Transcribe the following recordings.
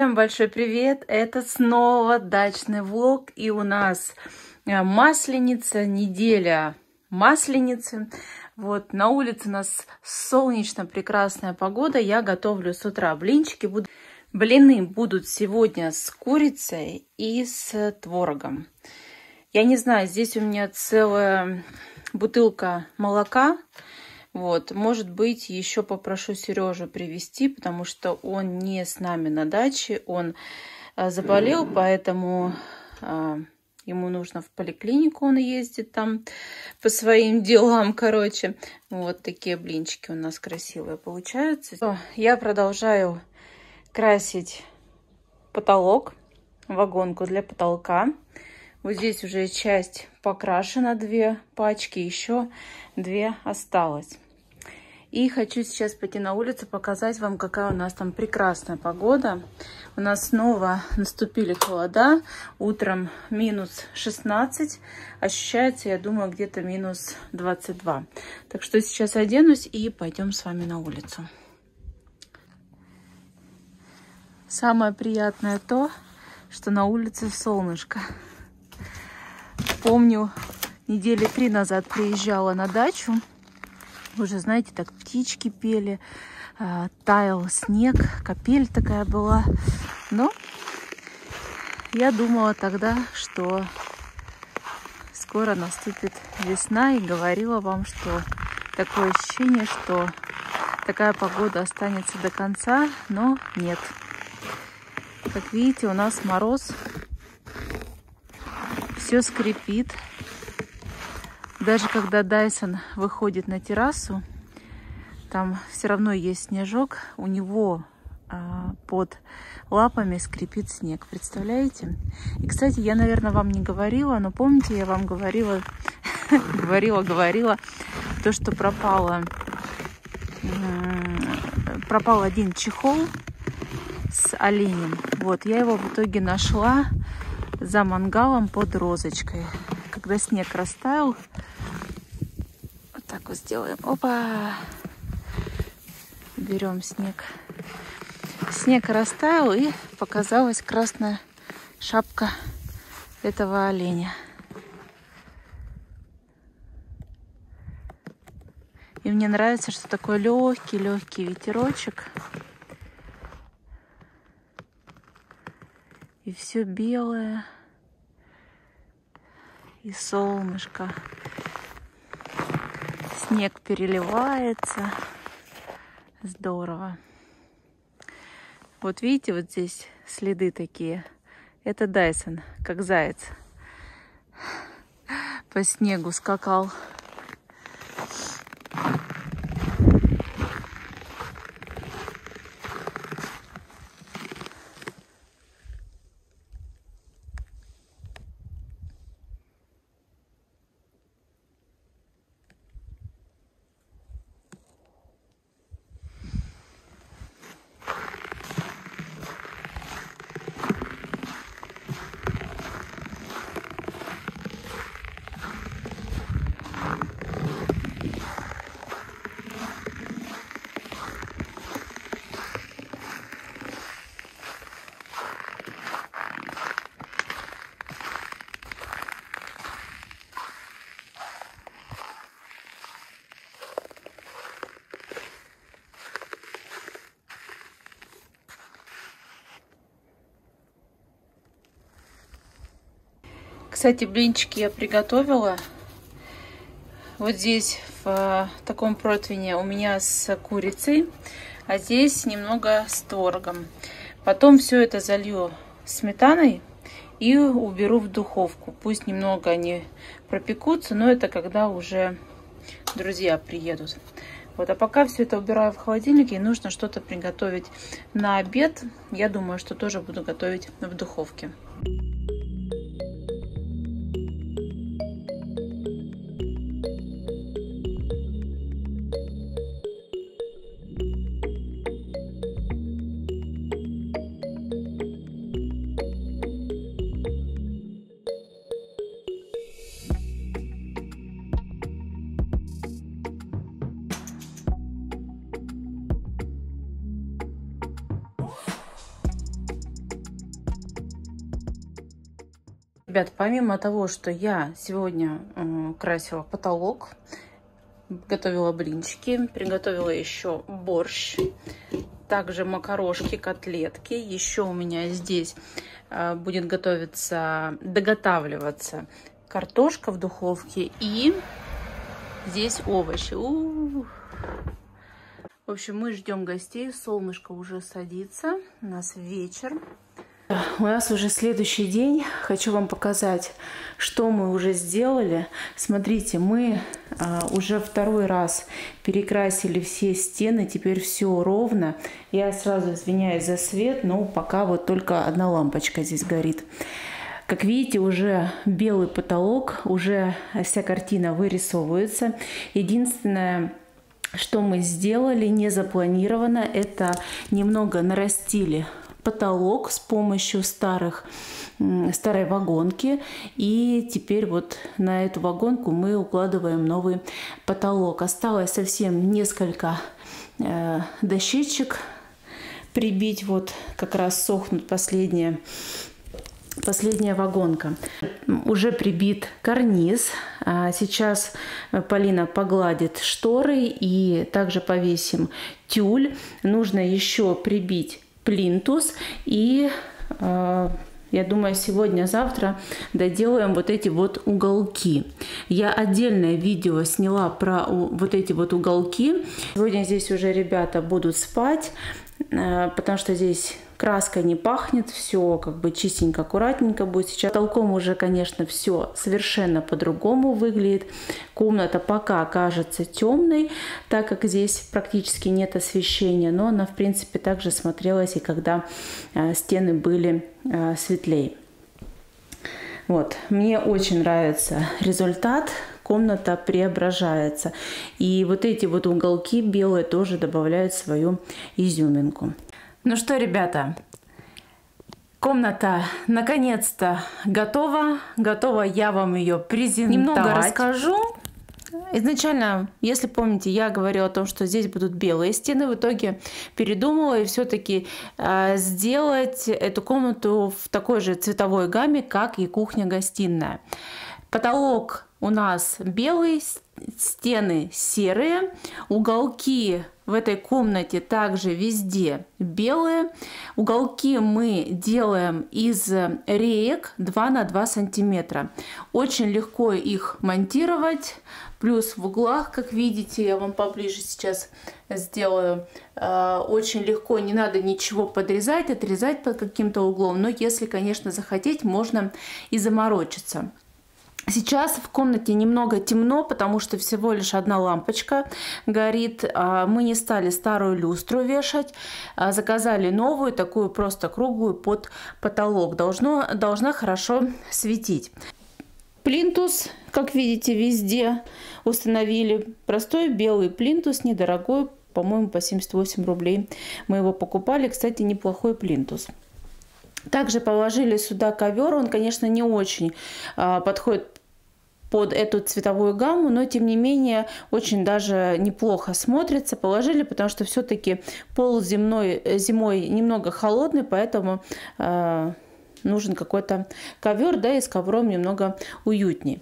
Всем большой привет! Это снова дачный влог, и у нас э, масленица, неделя масленицы. Вот на улице у нас солнечно, прекрасная погода. Я готовлю с утра блинчики. Блины будут сегодня с курицей и с творогом. Я не знаю, здесь у меня целая бутылка молока. Вот, может быть, еще попрошу Сережу привезти, потому что он не с нами на даче, он а, заболел, поэтому а, ему нужно в поликлинику, он ездит там по своим делам, короче. Вот такие блинчики у нас красивые получаются. Я продолжаю красить потолок, вагонку для потолка. Вот здесь уже часть покрашена, две пачки, еще две осталось. И хочу сейчас пойти на улицу, показать вам, какая у нас там прекрасная погода. У нас снова наступили холода. Утром минус 16. Ощущается, я думаю, где-то минус 22. Так что сейчас оденусь и пойдем с вами на улицу. Самое приятное то, что на улице солнышко. Помню, недели три назад приезжала на дачу. Уже, знаете, так птички пели, а, таял снег, капель такая была. Но я думала тогда, что скоро наступит весна и говорила вам, что такое ощущение, что такая погода останется до конца, но нет. Как видите, у нас мороз, все скрипит, даже когда Дайсон выходит на террасу, там все равно есть снежок, у него а, под лапами скрипит снег. Представляете? И, кстати, я, наверное, вам не говорила, но помните, я вам говорила, говорила, говорила, то, что пропало, пропал один чехол с оленем. Вот, я его в итоге нашла за мангалом под розочкой. Когда снег растаял, вот сделаем. Опа! Берем снег. Снег растаял и показалась красная шапка этого оленя. И мне нравится, что такой легкий-легкий ветерочек. И все белое. И солнышко снег переливается. Здорово. Вот видите, вот здесь следы такие. Это Дайсон, как заяц. По снегу скакал. Кстати, блинчики я приготовила. Вот здесь в э, таком противне у меня с курицей, а здесь немного с творогом. Потом все это залью сметаной и уберу в духовку. Пусть немного они пропекутся, но это когда уже друзья приедут. Вот, а пока все это убираю в холодильник, и нужно что-то приготовить на обед. Я думаю, что тоже буду готовить в духовке. Ребят, помимо того, что я сегодня э, красила потолок, готовила блинчики, приготовила еще борщ, также макарошки, котлетки. Еще у меня здесь э, будет готовиться, доготавливаться картошка в духовке и здесь овощи. У -у -у. В общем, мы ждем гостей, солнышко уже садится, у нас вечер. У нас уже следующий день. Хочу вам показать, что мы уже сделали. Смотрите, мы а, уже второй раз перекрасили все стены. Теперь все ровно. Я сразу извиняюсь за свет, но пока вот только одна лампочка здесь горит. Как видите, уже белый потолок, уже вся картина вырисовывается. Единственное, что мы сделали не запланировано, это немного нарастили потолок с помощью старых старой вагонки. И теперь вот на эту вагонку мы укладываем новый потолок. Осталось совсем несколько э, дощечек прибить. Вот как раз сохнут последние последняя вагонка. Уже прибит карниз. А сейчас Полина погладит шторы и также повесим тюль. Нужно еще прибить плинтус и э, я думаю, сегодня-завтра доделаем вот эти вот уголки. Я отдельное видео сняла про вот эти вот уголки. Сегодня здесь уже ребята будут спать, э, потому что здесь краской не пахнет, все как бы чистенько, аккуратненько будет. Сейчас толком уже, конечно, все совершенно по-другому выглядит. Комната пока кажется темной, так как здесь практически нет освещения, но она, в принципе, также смотрелась и когда э, стены были э, светлее. Вот, мне очень нравится результат, комната преображается. И вот эти вот уголки белые тоже добавляют свою изюминку. Ну что, ребята, комната наконец-то готова. Готова я вам ее презентовать. Немного расскажу. Изначально, если помните, я говорила о том, что здесь будут белые стены. В итоге передумала и все-таки э, сделать эту комнату в такой же цветовой гамме, как и кухня-гостиная. Потолок у нас белый, стены серые, уголки в этой комнате также везде белые. Уголки мы делаем из реек 2 на 2 сантиметра. Очень легко их монтировать. Плюс в углах, как видите, я вам поближе сейчас сделаю, э, очень легко, не надо ничего подрезать, отрезать под каким-то углом. Но если, конечно, захотеть, можно и заморочиться. Сейчас в комнате немного темно, потому что всего лишь одна лампочка горит. А, мы не стали старую люстру вешать, а, заказали новую, такую просто круглую под потолок. Должно, должна хорошо светить. Плинтус, как видите, везде установили. Простой белый плинтус, недорогой, по-моему, по 78 рублей. Мы его покупали. Кстати, неплохой плинтус. Также положили сюда ковер, он, конечно, не очень а, подходит под эту цветовую гамму, но тем не менее очень даже неплохо смотрится. Положили, потому что все-таки пол земной, зимой немного холодный, поэтому э, нужен какой-то ковер, да, и с ковром немного уютнее.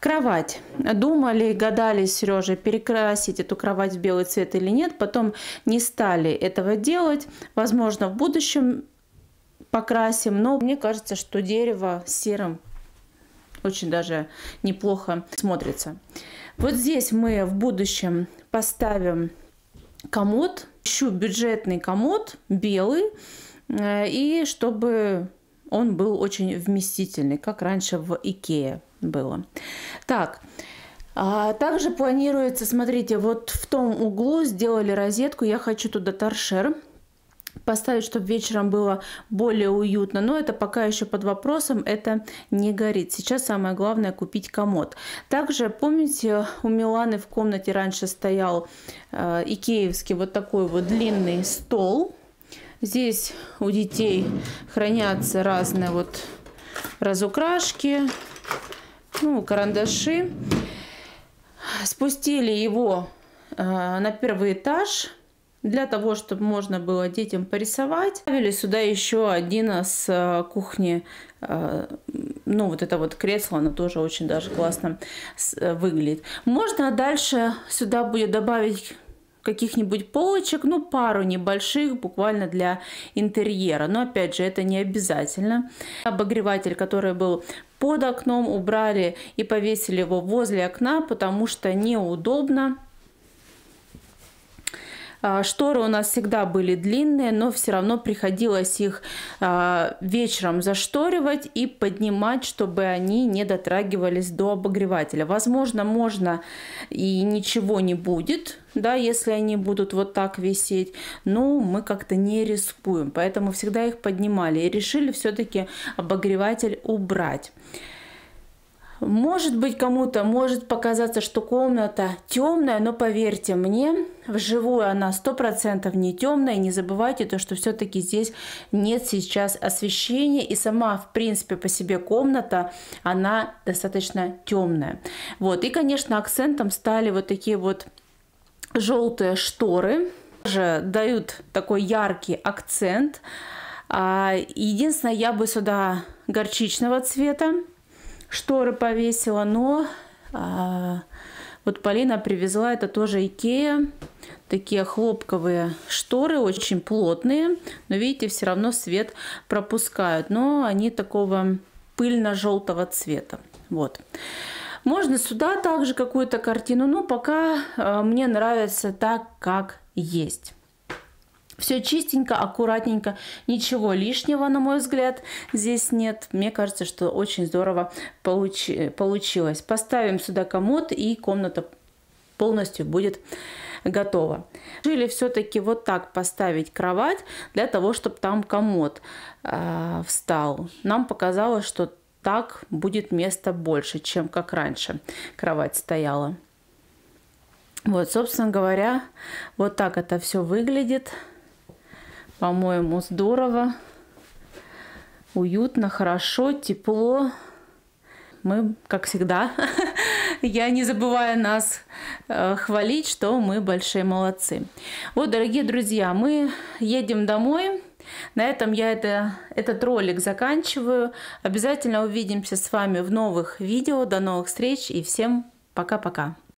Кровать. Думали, гадали с Сережей, перекрасить эту кровать в белый цвет или нет. Потом не стали этого делать. Возможно, в будущем покрасим. Но мне кажется, что дерево серым очень даже неплохо смотрится. Вот здесь мы в будущем поставим комод. Ищу бюджетный комод, белый, э, и чтобы он был очень вместительный, как раньше в Икее было. Так, а также планируется, смотрите, вот в том углу сделали розетку, я хочу туда торшер поставить, чтобы вечером было более уютно. Но это пока еще под вопросом, это не горит. Сейчас самое главное купить комод. Также, помните, у Миланы в комнате раньше стоял э, икеевский вот такой вот длинный стол. Здесь у детей хранятся разные вот разукрашки, ну, карандаши. Спустили его э, на первый этаж для того, чтобы можно было детям порисовать. Ставили сюда еще один с э, кухни э, ну, вот это вот кресло, оно тоже очень даже классно э, выглядит. Можно дальше сюда будет добавить каких-нибудь полочек, ну, пару небольших, буквально для интерьера. Но, опять же, это не обязательно. Обогреватель, который был под окном, убрали и повесили его возле окна, потому что неудобно шторы у нас всегда были длинные, но все равно приходилось их а, вечером зашторивать и поднимать, чтобы они не дотрагивались до обогревателя. Возможно, можно и ничего не будет, да, если они будут вот так висеть, но мы как-то не рискуем, поэтому всегда их поднимали и решили все-таки обогреватель убрать. Может быть, кому-то может показаться, что комната темная, но поверьте мне, вживую она сто процентов не темная. Не забывайте то, что все-таки здесь нет сейчас освещения, и сама, в принципе, по себе комната, она достаточно темная. Вот, и, конечно, акцентом стали вот такие вот желтые шторы, же дают такой яркий акцент. А, единственное, я бы сюда горчичного цвета шторы повесила, но а, вот Полина привезла, это тоже Икея, такие хлопковые шторы, очень плотные, но видите, все равно свет пропускают, но они такого пыльно-желтого цвета. Вот. Можно сюда также какую-то картину, но пока а, мне нравится так, как есть. Все чистенько, аккуратненько, ничего лишнего, на мой взгляд, здесь нет. Мне кажется, что очень здорово получи, получилось. Поставим сюда комод, и комната полностью будет готова. Решили все-таки вот так поставить кровать для того, чтобы там комод э, встал. Нам показалось, что так будет места больше, чем как раньше кровать стояла. Вот, собственно говоря, вот так это все выглядит. По-моему, здорово, уютно, хорошо, тепло. Мы, как всегда, я не забываю нас э, хвалить, что мы большие молодцы. Вот, дорогие друзья, мы едем домой. На этом я это, этот ролик заканчиваю. Обязательно увидимся с вами в новых видео. До новых встреч и всем пока-пока.